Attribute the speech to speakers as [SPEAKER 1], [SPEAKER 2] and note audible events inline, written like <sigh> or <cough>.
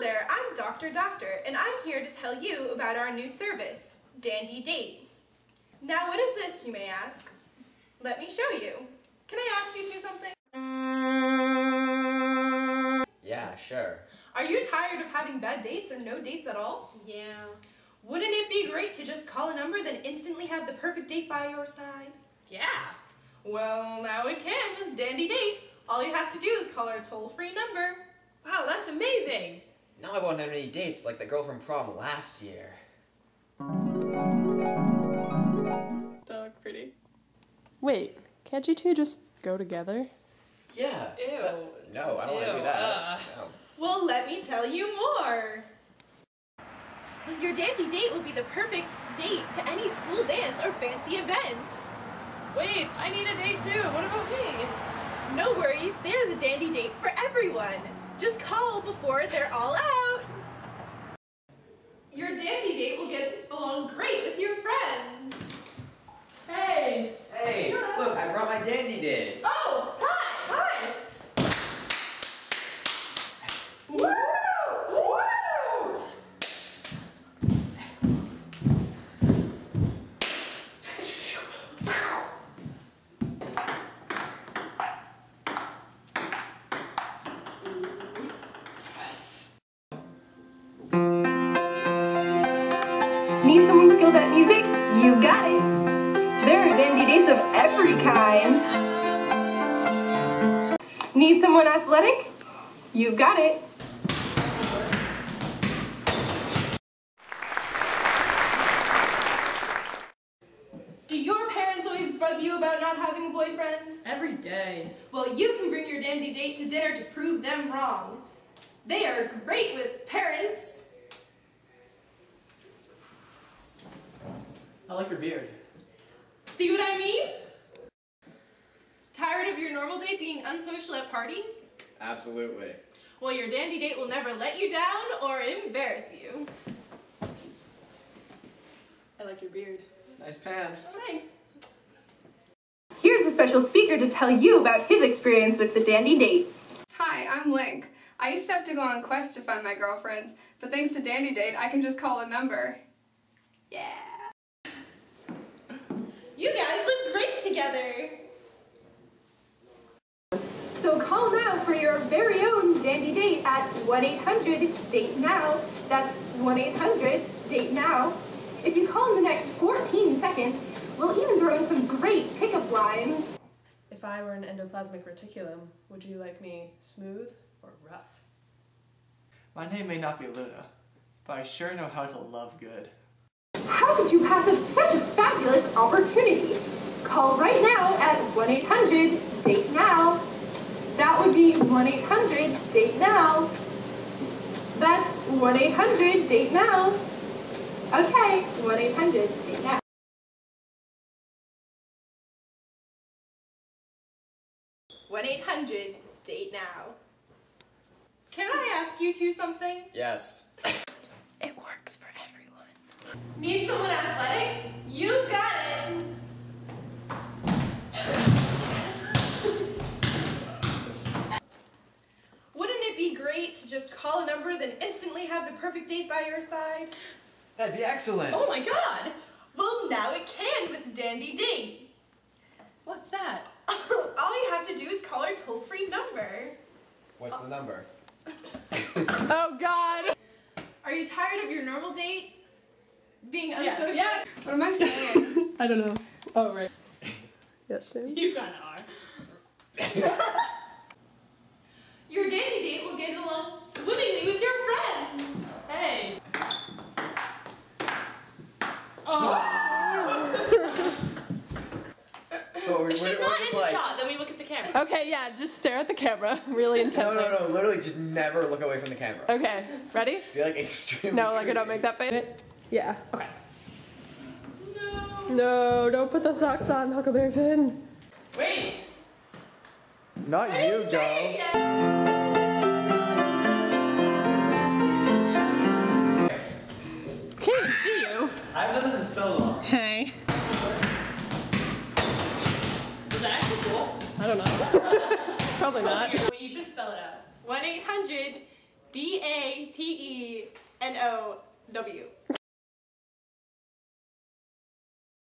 [SPEAKER 1] Hello there, I'm Dr. Doctor, and I'm here to tell you about our new service, Dandy Date. Now, what is this, you may ask? Let me show you. Can I ask you two something?
[SPEAKER 2] Yeah, sure.
[SPEAKER 1] Are you tired of having bad dates or no dates at all?
[SPEAKER 3] Yeah.
[SPEAKER 1] Wouldn't it be great to just call a number then instantly have the perfect date by your side?
[SPEAKER 3] Yeah.
[SPEAKER 1] Well, now it can with Dandy Date. All you have to do is call our toll-free number.
[SPEAKER 3] Wow, that's amazing.
[SPEAKER 2] Now I won't have any dates like the girl from prom last year.
[SPEAKER 3] That look pretty.
[SPEAKER 4] Wait, can't you two just go together?
[SPEAKER 2] Yeah.
[SPEAKER 3] Ew.
[SPEAKER 2] but no, I don't want to do that.
[SPEAKER 3] ugh.
[SPEAKER 2] No.
[SPEAKER 1] Well, let me tell you more. Your dandy date will be the perfect date to any school dance or fancy event.
[SPEAKER 3] Wait, I need a date too. What about me?
[SPEAKER 1] No worries, there's a dandy date for everyone. Just call before they're all out. Need someone skilled at music? You got it. There are dandy dates of every kind. Need someone athletic? You've got it. Do your parents always bug you about not having a boyfriend?
[SPEAKER 3] Every day.
[SPEAKER 1] Well, you can bring your dandy date to dinner to prove them wrong. They are great with parents.
[SPEAKER 5] Like your beard.
[SPEAKER 1] See what I mean? Tired of your normal date being unsocial at parties?
[SPEAKER 2] Absolutely.
[SPEAKER 1] Well, your dandy date will never let you down or embarrass you.
[SPEAKER 3] I like your beard.
[SPEAKER 5] Nice pants.
[SPEAKER 1] Oh, thanks. Here's a special speaker to tell you about his experience with the dandy dates.
[SPEAKER 6] Hi, I'm Link. I used to have to go on quests to find my girlfriends, but thanks to Dandy Date, I can just call a number. Yeah.
[SPEAKER 1] You guys look great together. So call now for your very own dandy date at 1-800-DATE-NOW. That's 1-800-DATE-NOW. If you call in the next 14 seconds, we'll even throw in some great pickup lines.
[SPEAKER 4] If I were an endoplasmic reticulum, would you like me smooth or rough?
[SPEAKER 5] My name may not be Luna, but I sure know how to love good.
[SPEAKER 1] How could you pass up such a fabulous opportunity? Call right now at 1-800-DATE-NOW. That would be 1-800-DATE-NOW. That's 1-800-DATE-NOW. Okay, 1-800-DATE-NOW. One eight hundred date now. Can I ask you two something?
[SPEAKER 2] Yes.
[SPEAKER 4] It works for everyone.
[SPEAKER 1] Need someone athletic? You got it! Wouldn't it be great to just call a number, then instantly have the perfect date by your side?
[SPEAKER 2] That'd be excellent.
[SPEAKER 3] Oh my god.
[SPEAKER 1] Well, now it can with Dandy Date.
[SPEAKER 3] What's that? <laughs>
[SPEAKER 1] All you have to do is call our toll-free number.
[SPEAKER 2] What's the number? <laughs>
[SPEAKER 4] Oh God!
[SPEAKER 1] Are you tired of your normal date? Being
[SPEAKER 3] Yes,
[SPEAKER 1] unsocial?
[SPEAKER 3] yes.
[SPEAKER 6] What am I saying? <laughs>
[SPEAKER 4] I don't know. Oh right. Yes, Sam.
[SPEAKER 3] You kinda are.
[SPEAKER 1] Your dandy date will get along swimmingly with your friends.
[SPEAKER 3] Hey. Oh. <laughs>
[SPEAKER 2] So we're,
[SPEAKER 3] if she's
[SPEAKER 2] we're,
[SPEAKER 3] not
[SPEAKER 2] we're
[SPEAKER 3] in the
[SPEAKER 2] like,
[SPEAKER 3] shot, then we look at the camera.
[SPEAKER 4] Okay, yeah, just stare at the camera <laughs> really
[SPEAKER 2] No,
[SPEAKER 4] intently.
[SPEAKER 2] no, no. Literally, just never look away from the camera.
[SPEAKER 4] Okay, ready? <laughs>
[SPEAKER 2] Be like extremely.
[SPEAKER 4] No, like I don't make that face. Yeah.
[SPEAKER 3] Okay.
[SPEAKER 4] No, No, don't put the socks on, Huckleberry Finn.
[SPEAKER 3] Wait.
[SPEAKER 5] Not you,
[SPEAKER 1] Say
[SPEAKER 5] Joe. I haven't done this in so long.
[SPEAKER 4] Hey.
[SPEAKER 3] Was that actually cool?
[SPEAKER 4] I don't know. <laughs> Probably not.
[SPEAKER 3] Wait, you should spell it out.
[SPEAKER 1] 1 800 D A T E N O W.